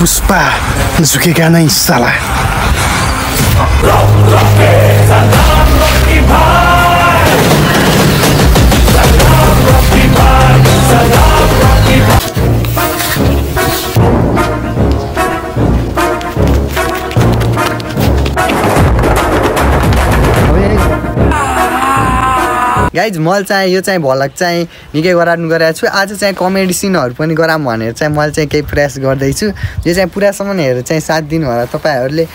पुष्पा झुकेगा नहीं साला गाइज मैले चाहिँ यो चाहिँ भलक चाहिँ निकै गराउनु गरेको छु। आज चाहिँ कमेडी सिनहरू पनि गराऊँ भनेर चाहिँ मैले चाहिँ केही प्रयास गर्दैछु। यो चाहिँ पुरासम्म हेरेर चाहिँ साथ दिनु होला। तपाईँहरूले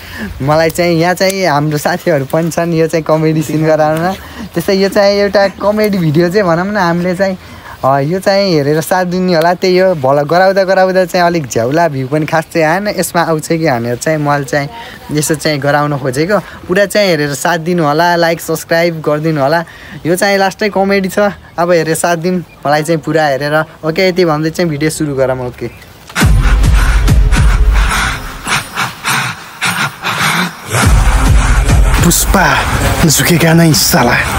मलाई चाहिँ यहाँ चाहिँ हाम्रो साथीहरू पनि छन्। यो चाहिँ कमेडी सिन गराउन। त्यस्तै यो चाहिँ एउटा कमेडी भिडियो चाहिँ भनौँ न हामीले चाहिँ यो चाहिँ हेरेर साथ दिने होला त्यही हो। भलक गराउँदा गराउँदा चाहिँ अलिक झ्याउला भ्यू पनि खास चाहिँ आएन। यसमा आउँछ कि भनेर चाहिँ मैले चाहिँ यसो चाहिँ गराउन खोजेको। पुरा चाहिँ हेरेर साथ दिनु होला लाइक सब्सक्राइब गरिदिनु होला। यो चाहिँ लास्टै कमेडी छ। अब हेरेर साथ दिउँ मलाई चाहिँ पुरा हेरेर। ओके यति भन्दै चाहिँ भिडियो सुरु गरौँ। ओके। पुष्पा झुकेगा नहीं साला।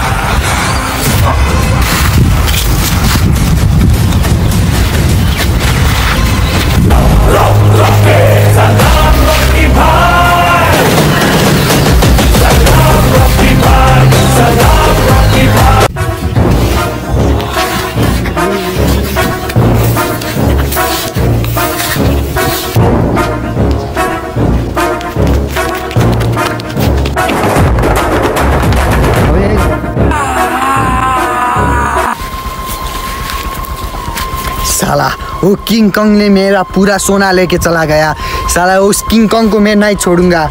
वो किंग कंग ने मेरा पूरा सोना लेके चला गया। साला उस किंग कंग को मैं नहीं छोड़ूँगा।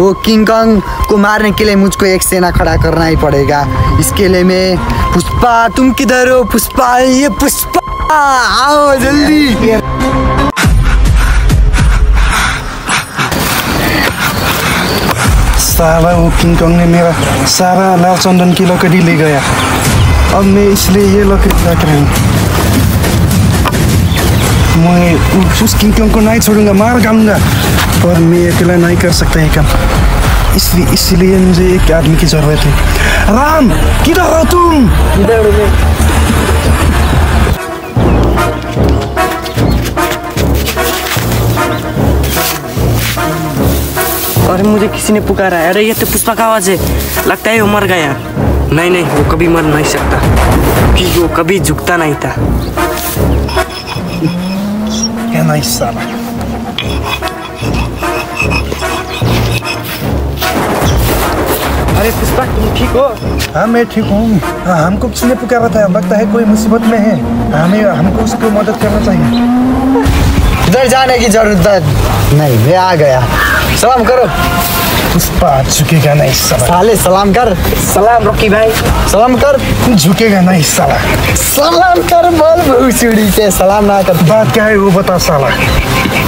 वो किंग कंग को मारने के लिए मुझको एक सेना खड़ा करना ही पड़ेगा। इसके लिए मैं पुष्पा, तुम किधर हो पुष्पा? ये पुष्पा! आओ जल्दी! सारा वो किंग कॉन्ग ने मेरा, सारा लाल चंदन की लकड़ी ले गया। अब मैं इसलिए ये लकड़ी रख रहा हूँ। मैं उस किंग को नहीं छोड़ूँगा मार डालूँगा और मैं अकेला नहीं कर सकता ये काम इसलिए इसलिए मुझे एक आदमी की ज़रूरत है राम किधर हो तुम अरे मुझे किसी ने पुकारा है अरे ये तो पुष्पा का आवाज़ है लगता है वो मर गया नहीं नहीं वो कभी मर नहीं सकता क्योंकि वो कभी झुकता नहीं था नहीं साला अरे पुष्पा तुम ठीक हो? हाँ मैं ठीक हूँ। हाँ, हमको किसी ने पुकारा था। लगता है कोई मुसीबत में है। हमें हमको उसको मदद करना चाहिए। इधर जाने की ज़रूरत नहीं मैं आ गया। सलाम करो। झुकेगा नहीं साला। साले सलाम कर। सलाम रॉकी भाई। सलाम कर। झुकेगा नहीं साला। सलाम कर बोल भूसुड़ी से सलाम ना कर। बात क्या है वो बता साला।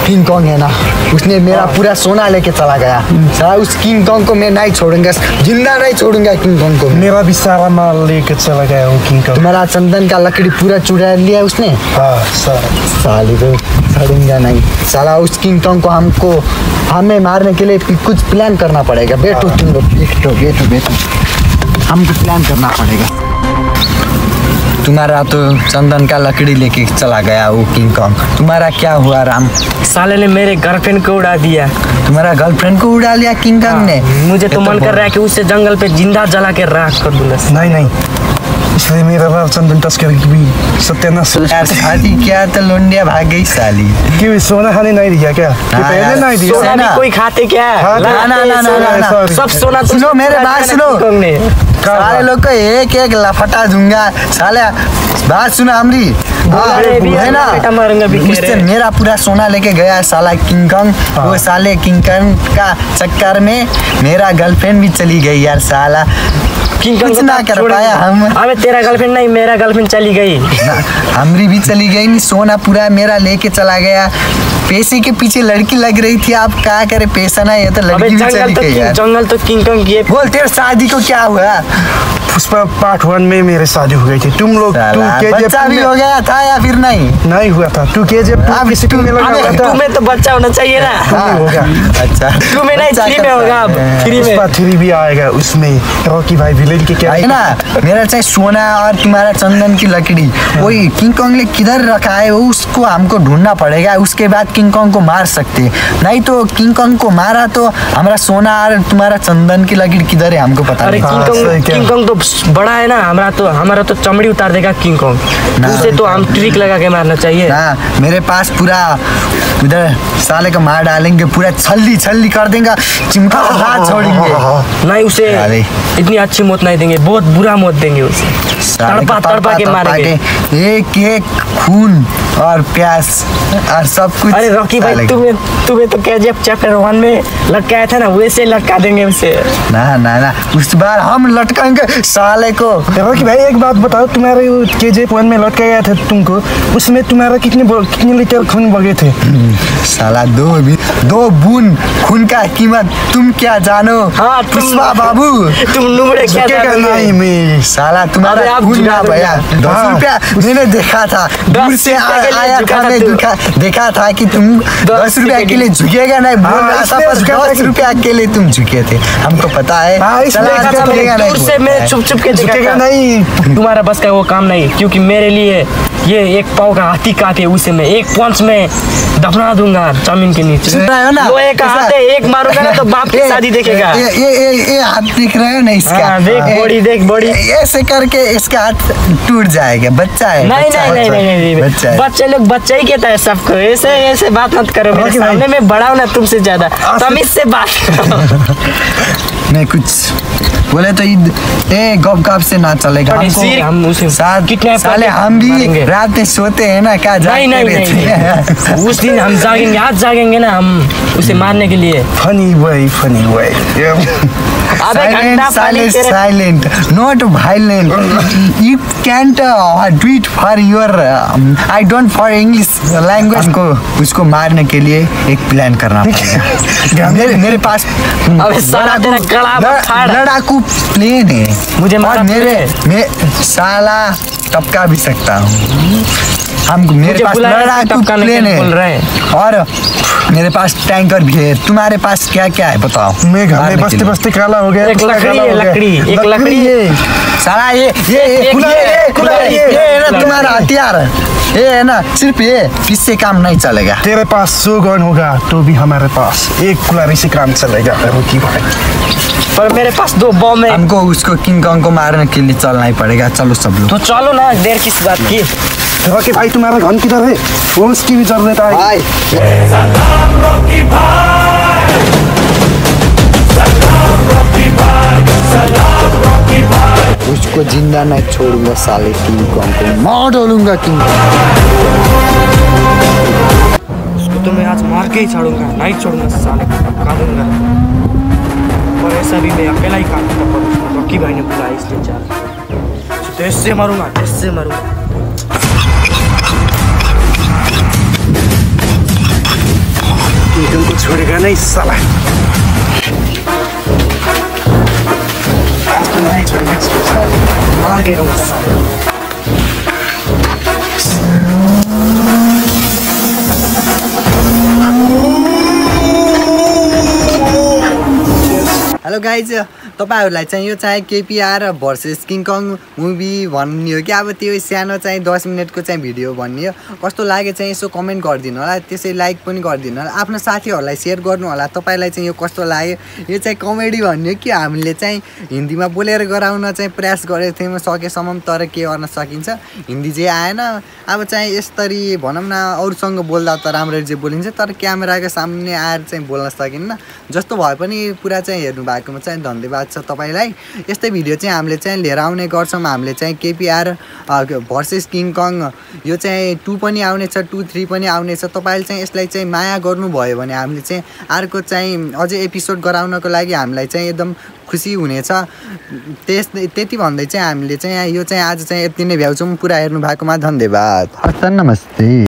किंग कॉन्ग है ना उसने मेरा पूरा सोना लेके चला गया। साला उस किंग कॉन्ग को मैं नहीं छोड़ूँगा ज़िंदा नहीं छोड़ूँगा किंग कॉन्ग को। मेरा भी सारा माल लेके चला गया वो किंग का तुम्हारा चंदन का लकड़ी पूरा चुरा लिया उसने? हाँ साली तो छोड़ूँगा नहीं। साला उस किंग कॉन्ग को हमको हमें मारने के लिए कुछ प्लान करना पड़ेगा। बैठो तुम लोग बैठो बैठो बैठो। हमको प्लान करना पड़ेगा। तुम्हारा तो चंदन का लकड़ी लेके चला गया वो किंग कॉन्ग तुम्हारा क्या हुआ राम? साले ने मेरे गर्लफ्रेंड को उड़ा दिया। तुम्हारा गर्लफ्रेंड को उड़ा लिया किंग कॉन्ग ने? मुझे तो मन कर रहा है कि उसे जंगल पे ज़िंदा जला के राख कर दूँगा नहीं नहीं। इसलिए मेरा लाल चंदन तस्कर की भी सत्यानाश यार शादी क्या तो लोंडिया भाग गई साली। क्यों सोना खाने नहीं दिया क्या? हाँ पहले नहीं दिया। सोना। कोई खाते क्या? हाँ, ना, ना, ना, ना, ना। सब सोना तो सुनो मेरे बात सुनो। सारे लोग को एक एक लफटा दूँगा। साले बात सुनो हमरी हाँ, है ना। मेरा पूरा सोना लेके गया है साला किंग वो साले किंग का चक्कर में मेरा गर्लफ्रेंड भी चली गई यार साला। कुछ ना कर पाया हम। अबे तेरा गर्लफ्रेंड नहीं मेरा गर्लफ्रेंड चली गई। हमरी भी चली गई नहीं सोना पूरा मेरा लेके चला गया। पैसे के पीछे लड़की लग रही थी आप क्या करे? पैसा ना ये तो लड़की भी जंगल चली तो गई किंग जंगल तो किंग कॉन्ग ये बोल तेरे शादी को क्या हुआ? पुष्पा पार्ट वन में मेरे शादी हो गई थी। तुम लोग तू के बच्चा भी हो गया था या फिर नहीं? नहीं हुआ था। तू के अब किसी को मिला अबे हुआ था। तुम्हें तो बच्चा होना चाहिए ना। तुम्हें होगा अच्छा। तुम्हें नहीं बच्चा फ्री में होगा अब। था? फ्री में। पुष्पा थ्री भी आएगा उसमें। रॉकी भाई विलेन के क्या है ना मेरा चाहे सोना और तुम्हारा चंदन की लकड़ी वही किंग कॉन्ग ने किधर रखा है उसको हमको ढूंढना पड़ेगा। उसके बाद किंग कॉन्ग को मार सकते। नहीं तो किंग कॉन्ग को मारा तो हमारा सोना और तुम्हारा चंदन की लकड़ी किधर है हमको पता नहीं। किंग हाँ? किंग कॉन्ग तो बड़ा है ना हमारा तो हमारा तो चमड़ी उतार देगा किंग कॉन्ग उसे तो हम ट्रिक लगा के मारना चाहिए। ना मेरे पास पूरा उधर साले का मार डालेंगे पूरा छल्ली छल्ली कर देंगे चिमका छोड़ेंगे। नहीं उसे। इतनी अच्छी मौत नहीं देंगे बहुत बुरा मौत देंगे उसे। तड़पा तड़पा के मारेंगे। एक एक खून और प्यास और सब कुछ अरे रॉकी भाई तुम्हें तुम्हें तो कैजेफ चैप्टर वन में लटकाया था ना वैसे लटका देंगे उसे। ना ना ना उस बार हम लटकाएँगे साले को। रॉकी भाई एक बात बताओ तुम्हारे के जे वन में लटका गया था तुमको उसमें तुम्हारा कितने कितने लीटर खून बगे थे? साला दो भी दो बूंद खून का कीमत तुम क्या जानो? हाँ, तुम- बाबू। तुम नुबड़े क्या जानोगे? नहीं मैं साला तुम्हारा आप भैया दस हाँ। रुपया मैंने देखा था। दूर से आया था मैं देखा देखा था कि तुम दस रुपया के लिए झुकेगा नहीं बोल हाँ, रहा था था दस रुपया के लिए तुम झुके थे। हमको पता है। हाँ, इसलिए साला झुका था मैं। झुकेगा नहीं दूर से मैं छुप छुप के झुकेगा नहीं। तुम्हारा बस का वो काम नहीं क्योंकि मेरे लिए ये एक पाव का हाथी काटे उसे मैं एक पंच में दफना दूँगा ज़मीन के नीचे। हो ना? लोहे का हाथ है एक मारूँगा ना तो बाप की शादी देखेगा। ये ये ये हाथ दिख रहे हो ना इसका? देख बॉडी, देख बॉडी। ऐसे करके इसका हाथ टूट जाएगा बच्चा है नहीं बच्चा नहीं नहीं नहीं नहीं बच्चा बच्चे लोग बच्चा ही कहता है सबको ऐसे ऐसे बात मत करो मेरे सामने में बड़ा हूँ ना तुमसे ज़्यादा। तमीज से बात नहीं कुछ बोले तो ए गप गप से ना चलेगा। हम उसे साथ kidnap साले हम भी रात में सोते हैं ना क्या नहीं जागते नहीं नहीं, नहीं। उस दिन हम जागेंगे आज जागेंगे ना हम उसे मारने के लिए। फनी वे फनी वे आधे घंटा Silent, पहले You can't uh, do it for your. uh, I don't for English language. को उसको मारने के लिए एक प्लान करना पड़ेगा मेरे मेरे पास। लड़ाकू प्लेन है मुझे और मेरे मैं साला टपका भी सकता हूँ हम मेरे पास प्लेन लिए बोल रहे है। और मेरे पास टैंकर भी है तुम्हारे पास क्या क्या है बताओ। मैं घर में बसते बसते काला हो गया एक लकड़ी है, लकड़ी, एक लकड़ी है। साला ये ये ये है तुम्हारा हथियार। ये है ना सिर्फ़ ये इससे काम नहीं चलेगा। तेरे पास सौ गन होगा तो भी हमारे पास। एक कुलारी से काम चलेगा रुकी भाई। पर मेरे पास दो बॉम्ब है। हमको उसको किंग कॉन्ग को मारने के लिए चलना ही पड़ेगा। चलो सब लोग। तो चलो ना देर किस बात की? रॉकी भाई तुम्हारा घन किधर है? वो उसकी भी ज़रूरत है? भाई। उसको ज़िंदा नहीं छोड़ूँगा साले किंग कॉन्ग को। मार डालूँगा किंग। उसको तो मैं आज मार के ही छोड़ूँगा नहीं छोड़ूँगा साले को काटूँगा पर ऐसा भी मैं अकेला ही काटूँगा पर रॉकी भाई ने बुलाया इसलिए चार। तो इससे मारूँगा इससे मारूँगा। किंग को छोड़ेगा नहीं साला। मार के हेलो गाइज तपाईँहरूलाई चाहिँ यो चाहिँ केपिआर भर्सेस किङकङ मुभी भन्ने हो कि? अब त्यो सानो चाहिँ दस मिनटको चाहिँ भिडियो भन्ने हो। कस्तो लाग्यो चाहिँ यसो कमेन्ट गरिदिनु होला। त्यसै लाइक पनि गरिदिनु होला। आफ्नो साथीहरूलाई सेयर गर्नु होला। तपाईँलाई चाहिँ यो कस्तो लाग्यो? यो चाहिँ कमेडी भन्ने हो कि? हामीले चाहिँ हिन्दीमा बोलेर गराउन चाहिँ प्रयास गरेको थियौँ सकेसम्म तर के गर्न सकिन्छ? हिन्दी चाहिँ आएन। अब चाहिँ यसरी भनौँ न अरूसँग बोल्दा त राम्ररी चाहिँ बोलिन्छ तर क्यामेराको सामुन्ने आएर चाहिँ बोल्न सकिन्न। जस्तो भए पनि पुरा चाहिँ हेर्नु भएकोमा चाहिँ धन्यवाद छ तपाईँलाई। यस्तै भिडियो चाहिँ हामीले चाहिँ लिएर आउने गर्छौँ। हामीले चाहिँ केपिआर भर्सेस किङ कङ यो चाहिँ टू पनि आउनेछ टू थ्री पनि आउनेछ। तपाईँले चाहिँ यसलाई चाहिँ माया गर्नुभयो भने हामीले चाहिँ अर्को चाहिँ अझै एपिसोड गराउनको लागि हामीलाई चाहिँ एकदम खुसी हुनेछ। त्यस त्यति भन्दै चाहिँ हामीले चाहिँ यो चाहिँ आज चाहिँ यति नै भ्याउँछौँ। पुरा हेर्नु भएकोमा धन्यवाद। हस् नमस्ते।